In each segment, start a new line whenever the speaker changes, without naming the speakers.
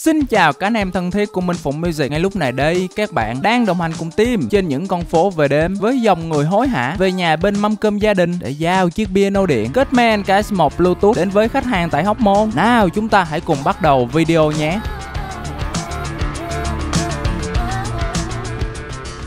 Xin chào các anh em thân thiết của Minh Phụng Music. Ngay lúc này đây, các bạn đang đồng hành cùng team Trên những con phố về đêm với dòng người hối hả Về nhà bên mâm cơm gia đình để giao chiếc piano điện. Kết KS1 Bluetooth đến với khách hàng tại Hóc Môn. Nào, chúng ta hãy cùng bắt đầu video nhé.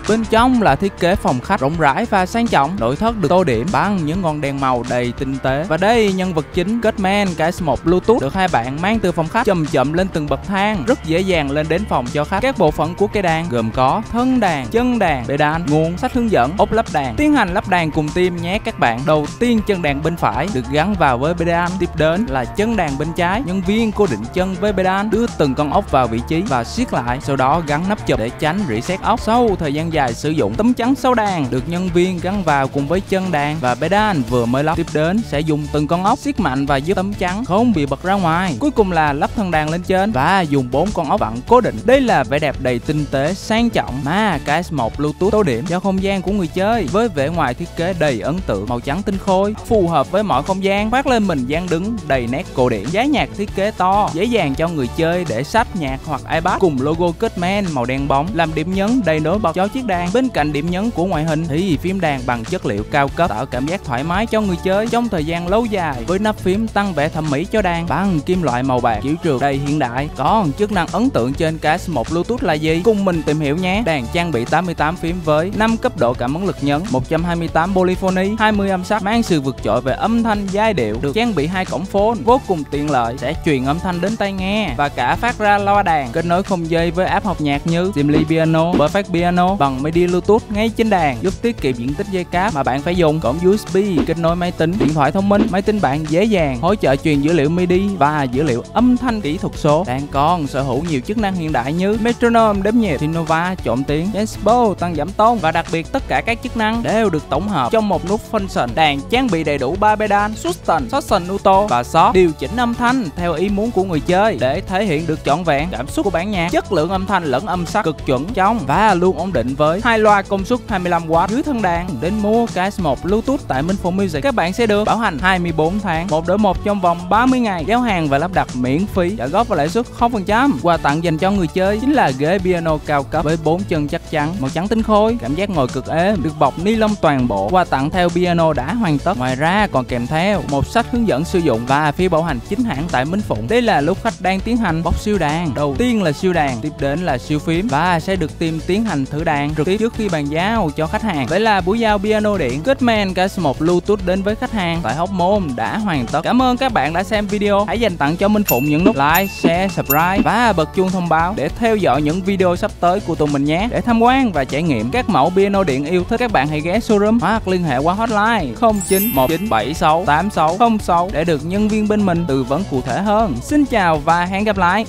Bên trong là thiết kế phòng khách rộng rãi và sang trọng, nội thất được tô điểm bằng những ngọn đèn màu đầy tinh tế. Và đây nhân vật chính Gatman KS1 Bluetooth được hai bạn mang từ phòng khách chậm chậm lên từng bậc thang, rất dễ dàng lên đến phòng cho khách. Các bộ phận của cây đàn gồm có thân đàn, chân đàn, bệ đàn, nguồn, sách hướng dẫn, ốp lắp đàn. Tiến hành lắp đàn cùng tim nhé các bạn. Đầu tiên chân đàn bên phải được gắn vào với bệ đàn, tiếp đến là chân đàn bên trái. Nhân viên cố định chân với bệ đàn, đưa từng con ốc vào vị trí và siết lại, sau đó gắn nắp chụp để tránh reset ốc. Sau thời gian dài sử dụng tấm chắn sau đàn được nhân viên gắn vào cùng với chân đàn. Và pedal vừa mới lắp tiếp đến sẽ dùng từng con ốc siết mạnh và giúp tấm chắn, không bị bật ra ngoài. Cuối cùng là lắp thân đàn lên trên và dùng bốn con ốc vặn cố định. Đây là vẻ đẹp đầy tinh tế, sang trọng. Mà KS1 Bluetooth tối điểm cho không gian của người chơi với vẻ ngoài thiết kế đầy ấn tượng, màu trắng tinh khôi, phù hợp với mọi không gian. Phát lên mình dáng đứng đầy nét cổ điển. Giá nhạc thiết kế to, dễ dàng cho người chơi để sách nhạc hoặc ipad cùng logo Cutman màu đen bóng, làm điểm nhấn đầy nổi bật cho chiếc đàn bên cạnh điểm nhấn của ngoại hình thì phím đàn bằng chất liệu cao cấp tạo cảm giác thoải mái cho người chơi trong thời gian lâu dài với nắp phím tăng vẻ thẩm mỹ cho đàn bằng kim loại màu bạc kiểu trường đầy hiện đại. Còn chức năng ấn tượng trên KS1 Bluetooth là gì? Cùng mình tìm hiểu nhé. Đàn trang bị 88 phím với 5 cấp độ cảm ứng lực nhấn, 128 polyphony, 20 âm sắc mang sự vượt trội về âm thanh giai điệu, được trang bị hai cổng phone vô cùng tiện lợi sẽ truyền âm thanh đến tai nghe và cả phát ra loa đàn kết nối không dây với app học nhạc như Simly Piano, Perfect Piano bằng MIDI Bluetooth ngay trên đàn giúp tiết kiệm diện tích dây cáp mà bạn phải dùng cổng USB kết nối máy tính, điện thoại thông minh, máy tính bạn dễ dàng hỗ trợ truyền dữ liệu MIDI và dữ liệu âm thanh kỹ thuật số. Đàn còn sở hữu nhiều chức năng hiện đại như metronome đếm nhịp, Sinova trộn tiếng, Denspo tăng giảm tone và đặc biệt tất cả các chức năng đều được tổng hợp trong một nút function. Đàn trang bị đầy đủ ba pedal, sustain, sustain auto và shot điều chỉnh âm thanh theo ý muốn của người chơi để thể hiện được trọn vẹn cảm xúc của bản nhạc, chất lượng âm thanh lẫn âm sắc cực chuẩn trong và luôn ổn định với hai loa công suất 25W dưới thân đàn đến mua KS1 Bluetooth tại Minh Phụng Music. Các bạn sẽ được bảo hành 24 tháng một đổi một trong vòng 30 ngày. Giao hàng và lắp đặt miễn phí trả góp và lãi suất 0% quà tặng dành cho người chơi chính là ghế piano cao cấp với bốn chân chắc chắn màu trắng tinh khôi. Cảm giác ngồi cực êm được bọc ni lông toàn bộ. Quà tặng theo piano đã hoàn tất. Ngoài ra còn kèm theo một sách hướng dẫn sử dụng và phí bảo hành chính hãng tại Minh Phụng. Đây là lúc khách đang tiến hành bóc siêu đàn. Đầu tiên là siêu đàn tiếp đến là siêu phím và sẽ được team tiến hành thử đàn trực tiếp trước khi bàn giao cho khách hàng. Vậy là buổi giao piano điện Goodman KS1 Bluetooth đến với khách hàng tại Hóc Môn đã hoàn tất. Cảm ơn các bạn đã xem video. Hãy dành tặng cho Minh Phụng những nút like, share, subscribe và bật chuông thông báo để theo dõi những video sắp tới của tụi mình nhé. Để tham quan và trải nghiệm các mẫu piano điện yêu thích các bạn hãy ghé showroom hoặc liên hệ qua hotline 0919768606 để được nhân viên bên mình tư vấn cụ thể hơn. Xin chào và hẹn gặp lại.